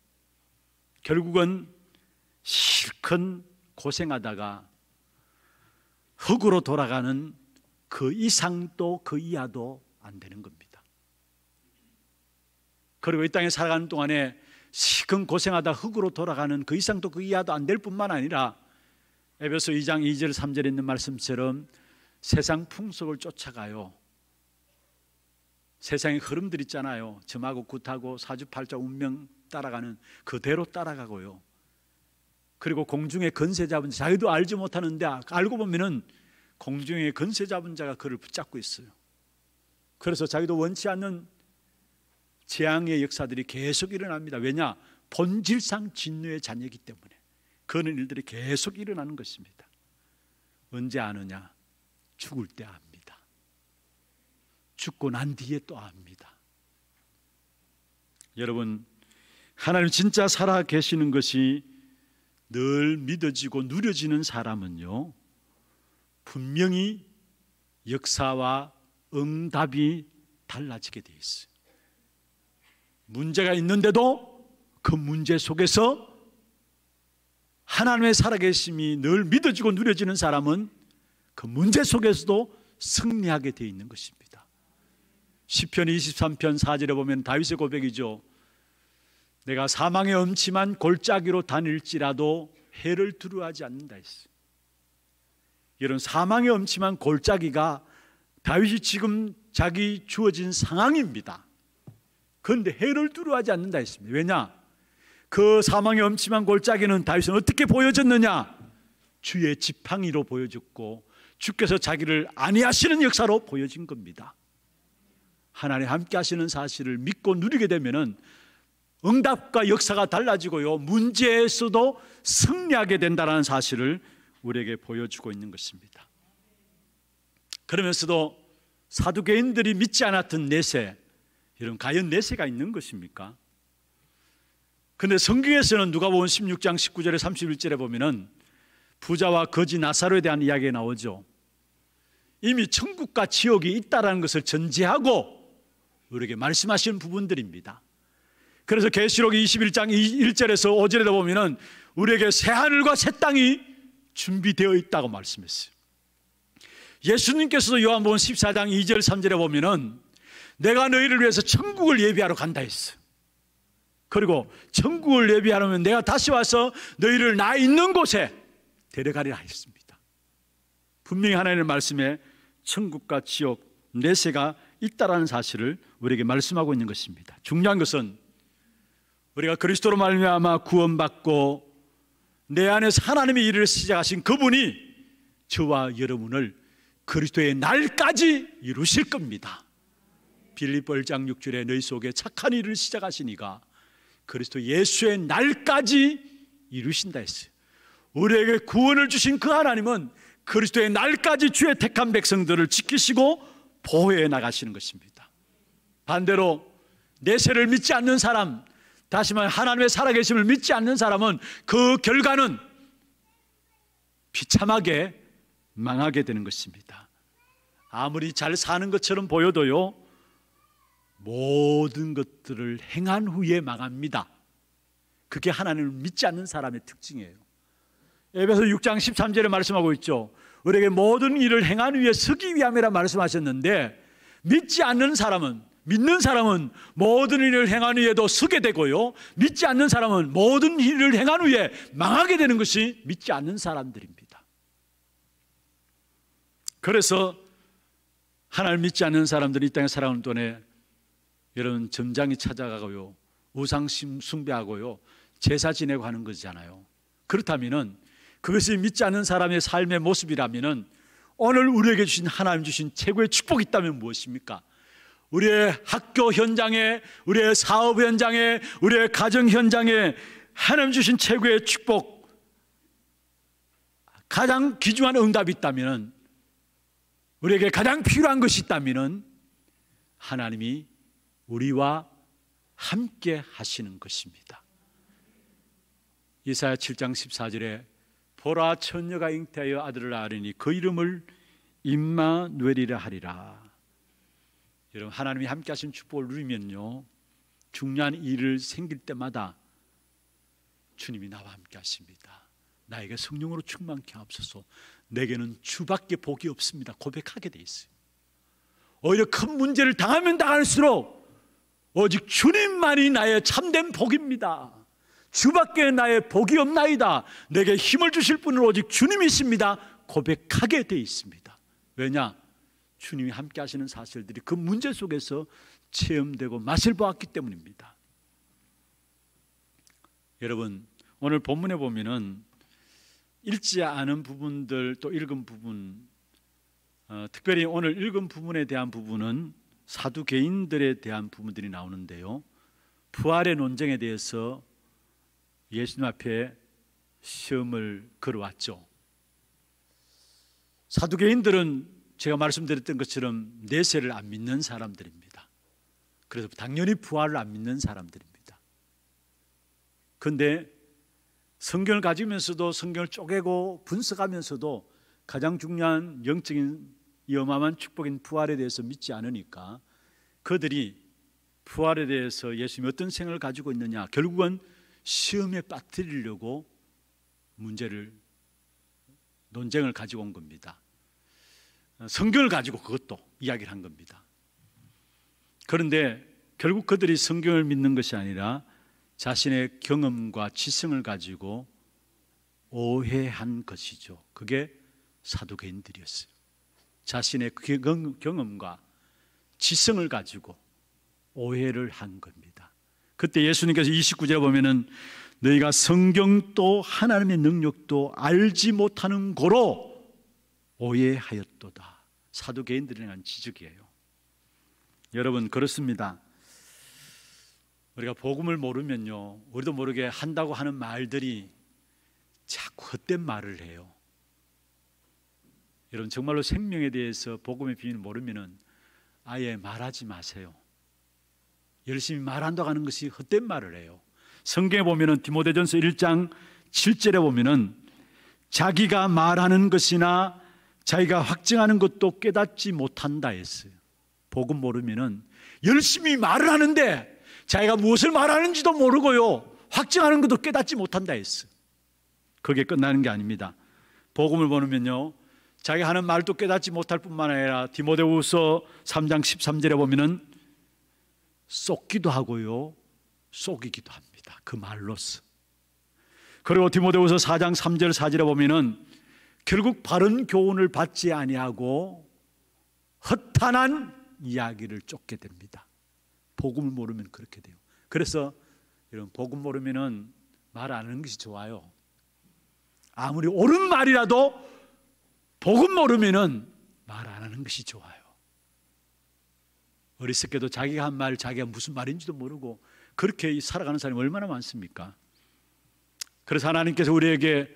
결국은 실컷 고생하다가 흙으로 돌아가는 그 이상도 그 이하도 안 되는 겁니다. 그리고 이 땅에 살아가는 동안에 시큰 고생하다 흙으로 돌아가는 그 이상도 그 이하도 안 될 뿐만 아니라 에베소 2장 2절 3절에 있는 말씀처럼 세상 풍속을 쫓아가요. 세상의 흐름들 있잖아요. 점하고 굿하고 사주팔자 운명 따라가는 그대로 따라가고요. 그리고 공중에 건세 잡은 자기도 알지 못하는데 알고 보면은 공중에 건세 잡은 자가 그를 붙잡고 있어요. 그래서 자기도 원치 않는 재앙의 역사들이 계속 일어납니다. 왜냐? 본질상 진노의 자녀이기 때문에 그런 일들이 계속 일어나는 것입니다. 언제 아느냐? 죽을 때 압니다. 죽고 난 뒤에 또 압니다. 여러분, 하나님 진짜 살아 계시는 것이 늘 믿어지고 누려지는 사람은요, 분명히 역사와 응답이 달라지게 돼 있어요. 문제가 있는데도 그 문제 속에서 하나님의 살아계심이 늘 믿어지고 누려지는 사람은 그 문제 속에서도 승리하게 되어 있는 것입니다. 시편 23편 4절에 보면 다윗의 고백이죠. 내가 사망의 엄침한 골짜기로 다닐지라도 해를 두려워하지 않는다 했어요. 이런 사망의 엄침한 골짜기가 다윗이 지금 자기 주어진 상황입니다. 그런데 해를 두려워하지 않는다 했습니다. 왜냐? 그 사망의 엄침한 골짜기는 다윗은 어떻게 보여졌느냐? 주의 지팡이로 보여졌고 주께서 자기를 안위하시는 역사로 보여진 겁니다. 하나님 함께 하시는 사실을 믿고 누리게 되면은 응답과 역사가 달라지고요. 문제에서도 승리하게 된다는 사실을 우리에게 보여주고 있는 것입니다. 그러면서도 사두개인들이 믿지 않았던 내세, 여러분 과연 내세가 있는 것입니까? 근데 성경에서는 누가복음 16장 19절에 31절에 보면은 부자와 거지 나사로에 대한 이야기가 나오죠. 이미 천국과 지옥이 있다라는 것을 전제하고 우리에게 말씀하시는 부분들입니다. 그래서 계시록 21장 1절에서 5절에 보면은 우리에게 새 하늘과 새 땅이 준비되어 있다고 말씀했어요. 예수님께서도 요한복음 14장 2절 3절에 보면은 내가 너희를 위해서 천국을 예비하러 간다 했어요. 그리고 천국을 예비하려면 내가 다시 와서 너희를 나 있는 곳에 데려가리라 했습니다. 분명히 하나님의 말씀에 천국과 지옥 내세가 있다라는 사실을 우리에게 말씀하고 있는 것입니다. 중요한 것은 우리가 그리스도로 말미암아 구원받고 내 안에서 하나님의 일을 시작하신 그분이 저와 여러분을 그리스도의 날까지 이루실 겁니다. 빌립보 1장 6절에 너희 속에 착한 일을 시작하시니가 그리스도 예수의 날까지 이루신다 했어요. 우리에게 구원을 주신 그 하나님은 그리스도의 날까지 주의 택한 백성들을 지키시고 보호해 나가시는 것입니다. 반대로 내세를 믿지 않는 사람, 다시 말해 하나님의 살아계심을 믿지 않는 사람은 그 결과는 비참하게 망하게 되는 것입니다. 아무리 잘 사는 것처럼 보여도요, 모든 것들을 행한 후에 망합니다. 그게 하나님을 믿지 않는 사람의 특징이에요. 에베소 6장 13절에 말씀하고 있죠. 우리에게 모든 일을 행한 후에 서기 위함이라 말씀하셨는데 믿지 않는 사람은 믿는 사람은 모든 일을 행한 후에도 서게 되고요. 믿지 않는 사람은 모든 일을 행한 후에 망하게 되는 것이 믿지 않는 사람들입니다. 그래서 하나님 믿지 않는 사람들이 이 땅에 살아오는 동안에 여러분 점장이 찾아가고요. 우상 숭배하고요. 제사 지내고 하는 거잖아요. 그렇다면은 그것이 믿지 않는 사람의 삶의 모습이라면은 오늘 우리에게 주신 하나님 주신 최고의 축복이 있다면 무엇입니까? 우리의 학교 현장에, 우리의 사업 현장에, 우리의 가정 현장에 하나님 주신 최고의 축복, 가장 귀중한 응답이 있다면, 우리에게 가장 필요한 것이 있다면, 하나님이 우리와 함께 하시는 것입니다. 이사야 7장 14절에 보라 처녀가 잉태하여 아들을 낳으리니 그 이름을 임마누엘이라 하리라. 여러분 하나님이 함께 하신 축복을 누리면요. 중요한 일을 생길 때마다 주님이 나와 함께 하십니다. 나에게 성령으로 충만케 하옵소서. 내게는 주밖에 복이 없습니다. 고백하게 돼 있어요. 오히려 큰 문제를 당하면 당할수록 오직 주님만이 나의 참된 복입니다. 주밖에 나의 복이 없나이다. 내게 힘을 주실 분은 오직 주님이십니다. 고백하게 돼 있습니다. 왜냐? 주님이 함께 하시는 사실들이 그 문제 속에서 체험되고 맛을 보았기 때문입니다. 여러분, 오늘 본문에 보면은 읽지 않은 부분들 또 읽은 부분 어, 특별히 오늘 읽은 부분에 대한 부분은 사두 개인들에 대한 부분들이 나오는데요. 부활의 논쟁에 대해서 예수님 앞에 시험을 걸어왔죠. 사두개인들은 제가 말씀드렸던 것처럼 내세를 안 믿는 사람들입니다. 그래서 당연히 부활을 안 믿는 사람들입니다. 그런데 성경을 가지면서도 성경을 쪼개고 분석하면서도 가장 중요한 영적인 어마어마한 축복인 부활에 대해서 믿지 않으니까 그들이 부활에 대해서 예수님이 어떤 생각을 가지고 있느냐 결국은 시험에 빠뜨리려고 문제를 논쟁을 가지고 온 겁니다. 성경을 가지고 그것도 이야기를 한 겁니다. 그런데 결국 그들이 성경을 믿는 것이 아니라 자신의 경험과 지성을 가지고 오해한 것이죠. 그게 사도개인들이었어요. 자신의 경험과 지성을 가지고 오해를 한 겁니다. 그때 예수님께서 29절에 보면은 너희가 성경도 하나님의 능력도 알지 못하는 고로 오해하였도다. 사도개인들에 대한 지적이에요. 여러분 그렇습니다. 우리가 복음을 모르면요, 우리도 모르게 한다고 하는 말들이 자꾸 헛된 말을 해요. 여러분 정말로 생명에 대해서 복음의 비밀을 모르면은 아예 말하지 마세요. 열심히 말한다고 하는 것이 헛된 말을 해요. 성경에 보면은 디모데전서 1장 7절에 보면은 자기가 말하는 것이나 자기가 확증하는 것도 깨닫지 못한다 했어요. 복음 모르면은 열심히 말을 하는데 자기가 무엇을 말하는지도 모르고요. 확증하는 것도 깨닫지 못한다 했어요. 그게 끝나는 게 아닙니다. 복음을 보면요. 자기 하는 말도 깨닫지 못할 뿐만 아니라 디모데후서 3장 13절에 보면은 쏟기도 하고요. 속이기도 합니다. 그 말로서. 그리고 디모데후서 4장 3절 4절에 보면은 결국 바른 교훈을 받지 아니하고 허탄한 이야기를 쫓게 됩니다. 복음을 모르면 그렇게 돼요. 그래서 이런 복음 모르면은 말 안 하는 것이 좋아요. 아무리 옳은 말이라도 복음 모르면은 말 안 하는 것이 좋아요. 때도 자기가 한 말, 자기가 무슨 말인지도 모르고 그렇게 살아가는 사람이 얼마나 많습니까? 그래서 하나님께서 우리에게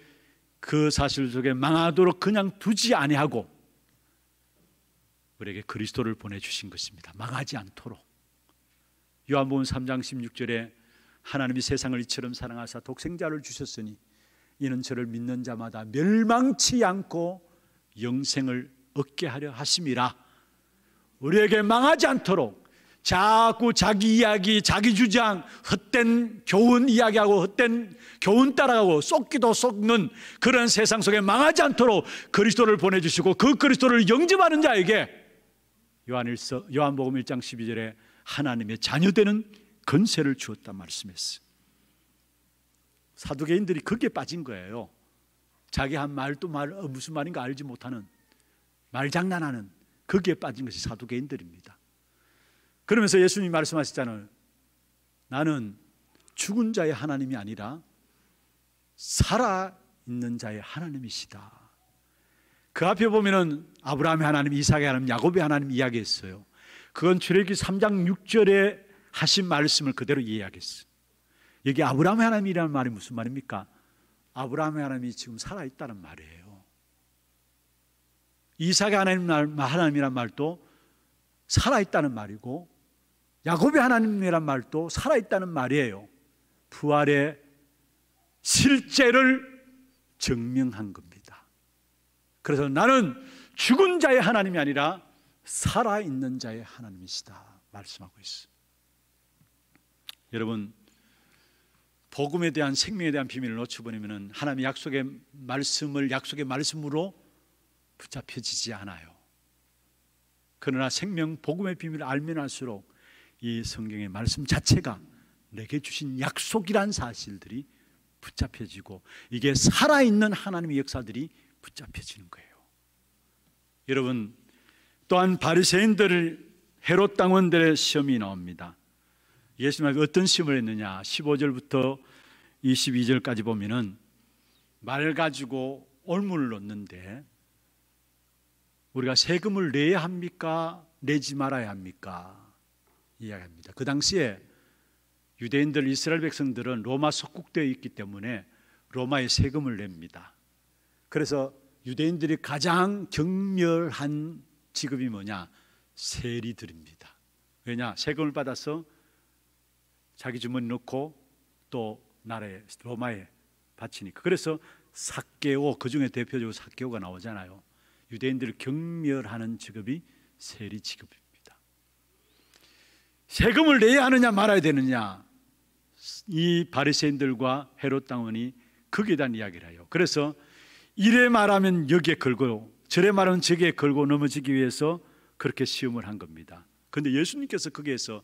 그 사실 속에 망하도록 그냥 두지 아니하고 우리에게 그리스도를 보내주신 것입니다. 망하지 않도록. 요한복음 3장 16절에 하나님이 세상을 이처럼 사랑하사 독생자를 주셨으니 이는 저를 믿는 자마다 멸망치 않고 영생을 얻게 하려 하심이라. 우리에게 망하지 않도록 자꾸 자기 이야기, 자기 주장, 헛된 교훈 이야기하고 헛된 교훈 따라가고 쏟기도 쏟는 그런 세상 속에 망하지 않도록 그리스도를 보내주시고 그 그리스도를 영접하는 자에게 요한일서 요한복음 1장 12절에 하나님의 자녀되는 건세를 주었다 말씀했어요. 사두개인들이 그게 빠진 거예요. 자기 한 말도 말 어, 무슨 말인가 알지 못하는 말장난하는 거기에 빠진 것이 사두개인들입니다. 그러면서 예수님이 말씀하셨잖아요. 나는 죽은 자의 하나님이 아니라 살아 있는 자의 하나님이시다. 그 앞에 보면은 아브라함의 하나님, 이삭의 하나님, 야곱의 하나님 이야기했어요. 그건 출애기 3장 6절에 하신 말씀을 그대로 이야기했어요. 여기 아브라함의 하나님이라는 말이 무슨 말입니까? 아브라함의 하나님이 지금 살아 있다는 말이에요. 이삭의 하나님 하나님이란 말도 살아 있다는 말이고 야곱의 하나님이란 말도 살아 있다는 말이에요. 부활의 실제를 증명한 겁니다. 그래서 나는 죽은 자의 하나님이 아니라 살아 있는 자의 하나님이시다 말씀하고 있어. 여러분 복음에 대한 생명에 대한 비밀을 놓쳐버리면 하나님의 약속의 말씀을 약속의 말씀으로 붙잡혀지지 않아요. 그러나 생명 복음의 비밀을 알면 알수록 이 성경의 말씀 자체가 내게 주신 약속이란 사실들이 붙잡혀지고 이게 살아있는 하나님의 역사들이 붙잡혀지는 거예요. 여러분 또한 바리새인들 헤롯 당원들의 시험이 나옵니다. 예수님이 어떤 시험을 했느냐? 15절부터 22절까지 보면은 말 가지고 올무를 놓는데 우리가 세금을 내야 합니까? 내지 말아야 합니까? 이야기합니다. 그 당시에 유대인들 이스라엘 백성들은 로마 속국되어 있기 때문에 로마에 세금을 냅니다. 그래서 유대인들이 가장 경멸한 직업이 뭐냐? 세리들입니다. 왜냐? 세금을 받아서 자기 주머니 넣고 또 나라에 로마에 바치니까. 그래서 사개오 그 중에 대표적으로 사개오가 나오잖아요. 유대인들을 경멸하는 직업이 세리 직업입니다. 세금을 내야 하느냐 말아야 되느냐 이 바리새인들과 헤롯 당원이 거기에 대한 이야기를 해요. 그래서 이래 말하면 여기에 걸고 저래 말하면 저기에 걸고 넘어지기 위해서 그렇게 시험을 한 겁니다. 그런데 예수님께서 거기에서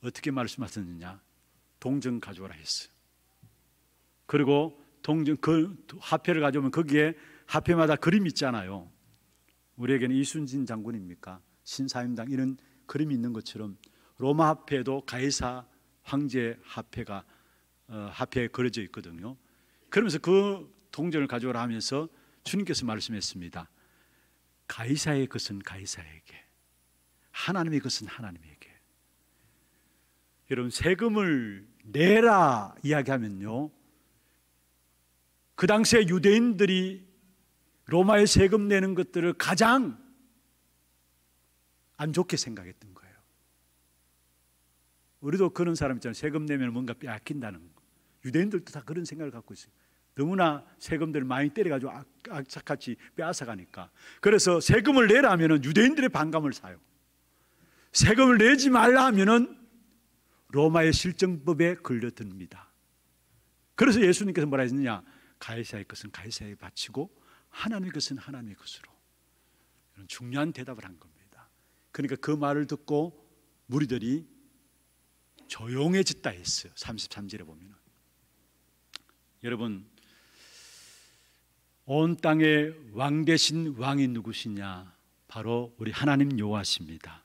어떻게 말씀하셨느냐? 동전 가져오라 했어요. 그리고 동전 그 화폐를 가져오면 거기에 화폐마다 그림 있잖아요. 우리에게는 이순진 장군입니까? 신사임당 이런 그림이 있는 것처럼 로마 화폐도 가이사 황제 화폐가 어, 화폐에 그려져 있거든요. 그러면서 그 동전을 가져오라 하면서 주님께서 말씀했습니다. 가이사의 것은 가이사에게, 하나님의 것은 하나님에게. 여러분 세금을 내라 이야기하면요. 그 당시에 유대인들이 로마에 세금 내는 것들을 가장 안 좋게 생각했던. 우리도 그런 사람 있잖아요. 세금 내면 뭔가 빼앗긴다는 거. 유대인들도 다 그런 생각을 갖고 있어요. 너무나 세금들을 많이 때려가지고 악착같이 빼앗아 가니까. 그래서 세금을 내라 하면은 유대인들의 반감을 사요. 세금을 내지 말라 하면은 로마의 실정법에 걸려듭니다. 그래서 예수님께서 뭐라 했느냐? 가이사의 것은 가이사에 바치고 하나님의 것은 하나님의 것으로. 이런 중요한 대답을 한 겁니다. 그러니까 그 말을 듣고 무리들이 조용해졌다 했어요. 33절에 보면 여러분 온 땅의 왕 대신 왕이 누구시냐? 바로 우리 하나님 여호와십니다.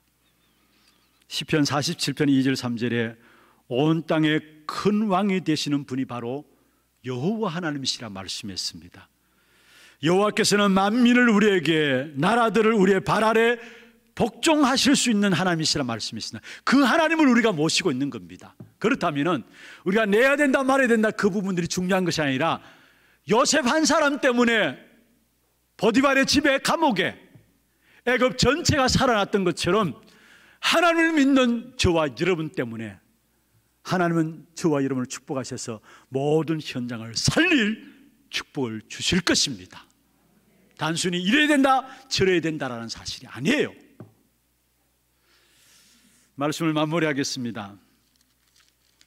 시편 47편 2절 3절에 온 땅의 큰 왕이 되시는 분이 바로 여호와 하나님이시라 말씀했습니다. 여호와께서는 만민을 우리에게 나라들을 우리의 발 아래 복종하실 수 있는 하나님이시라 말씀했습니다. 그 하나님을 우리가 모시고 있는 겁니다. 그렇다면은 우리가 내야 된다 말해야 된다 그 부분들이 중요한 것이 아니라 요셉 한 사람 때문에 보디발의 집에 감옥에 애굽 전체가 살아났던 것처럼 하나님을 믿는 저와 여러분 때문에 하나님은 저와 여러분을 축복하셔서 모든 현장을 살릴 축복을 주실 것입니다. 단순히 이래야 된다, 저래야 된다라는 사실이 아니에요. 말씀을 마무리하겠습니다.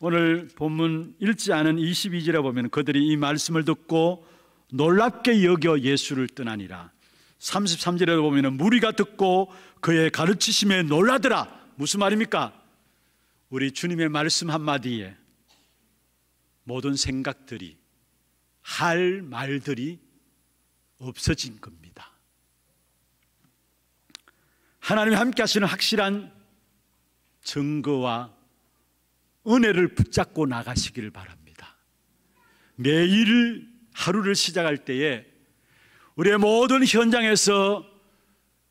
오늘 본문 읽지 않은 22절에 보면 그들이 이 말씀을 듣고 놀랍게 여겨 예수를 떠나니라. 33절에 보면 무리가 듣고 그의 가르치심에 놀라더라. 무슨 말입니까? 우리 주님의 말씀 한마디에 모든 생각들이 할 말들이 없어진 겁니다. 하나님이 함께 하시는 확실한 증거와 은혜를 붙잡고 나가시기를 바랍니다. 매일 하루를 시작할 때에 우리의 모든 현장에서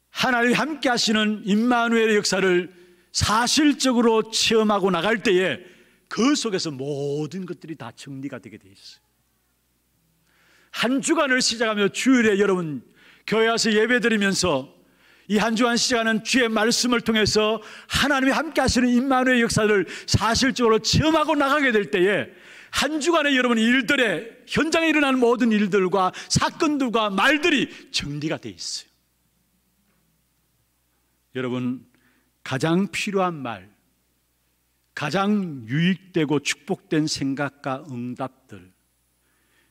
하나님이 함께 하시는 임마누엘의 역사를 사실적으로 체험하고 나갈 때에 그 속에서 모든 것들이 다 정리가 되게 돼 있어요. 한 주간을 시작하며 주일에 여러분 교회 와서 예배 드리면서 이 한 주간 시작하는 주의 말씀을 통해서 하나님이 함께 하시는 임마누의 역사를 사실적으로 체험하고 나가게 될 때에 한 주간의 여러분 일들에 현장에 일어나는 모든 일들과 사건들과 말들이 정리가 돼 있어요. 여러분 가장 필요한 말, 가장 유익되고 축복된 생각과 응답들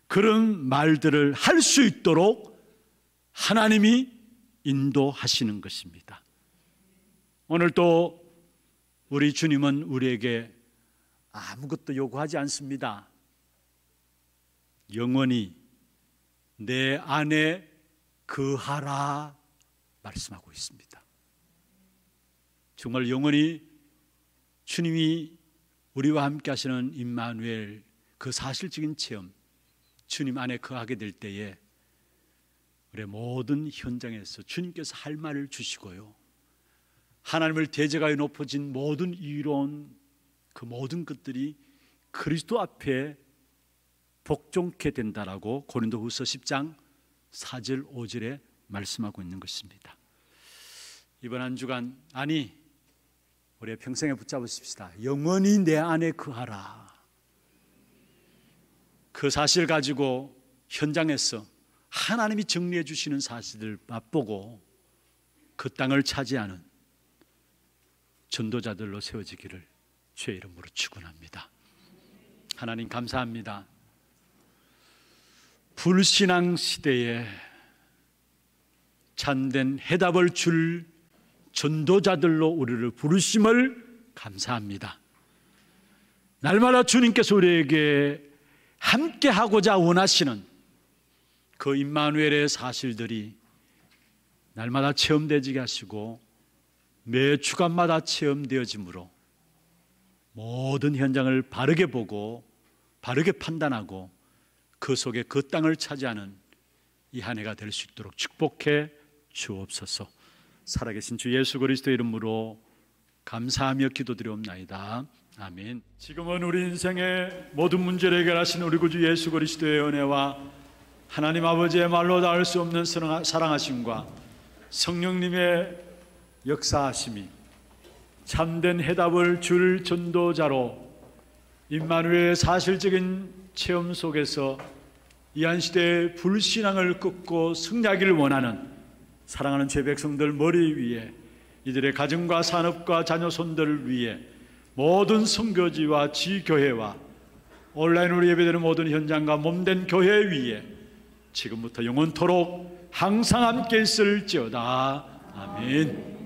그런 말들을 할 수 있도록 하나님이 인도하시는 것입니다. 오늘 또 우리 주님은 우리에게 아무것도 요구하지 않습니다. 영원히 내 안에 거하라 말씀하고 있습니다. 정말 영원히 주님이 우리와 함께 하시는 임마누엘 그 사실적인 체험 주님 안에 거하게 될 때에 우리 모든 현장에서 주님께서 할 말을 주시고요. 하나님을 대적하여 높아진 모든 이론 그 모든 것들이 그리스도 앞에 복종케 된다라고 고린도후서 10장 4절 5절에 말씀하고 있는 것입니다. 이번 한 주간 아니 우리 평생에 붙잡으십시다. 영원히 내 안에 거하라. 그 사실 가지고 현장에서 하나님이 정리해 주시는 사실을 맛보고 그 땅을 차지하는 전도자들로 세워지기를 주의 이름으로 축원합니다. 하나님 감사합니다. 불신앙 시대에 참된 해답을 줄 전도자들로 우리를 부르심을 감사합니다. 날마다 주님께서 우리에게 함께 하고자 원하시는 그 임마누엘의 사실들이 날마다 체험되지게 하시고 매 주간마다 체험되어지므로 모든 현장을 바르게 보고 바르게 판단하고 그 속에 그 땅을 차지하는 이 한 해가 될 수 있도록 축복해 주옵소서. 살아계신 주 예수 그리스도 이름으로 감사하며 기도드리옵나이다. 아멘. 지금은 우리 인생의 모든 문제를 해결하신 우리 구주 예수 그리스도의 은혜와 하나님 아버지의 말로 닿을 수 없는 사랑하심과 성령님의 역사하심이 참된 해답을 줄 전도자로 임마누엘의 사실적인 체험 속에서 이한 시대의 불신앙을 끊고 승리하기를 원하는 사랑하는 제 백성들 머리 위에 이들의 가정과 산업과 자녀 손들을 위해 모든 선교지와 지교회와 온라인으로 예배되는 모든 현장과 몸된 교회 위에 지금부터 영원토록 항상 함께 있을지어다. 아멘.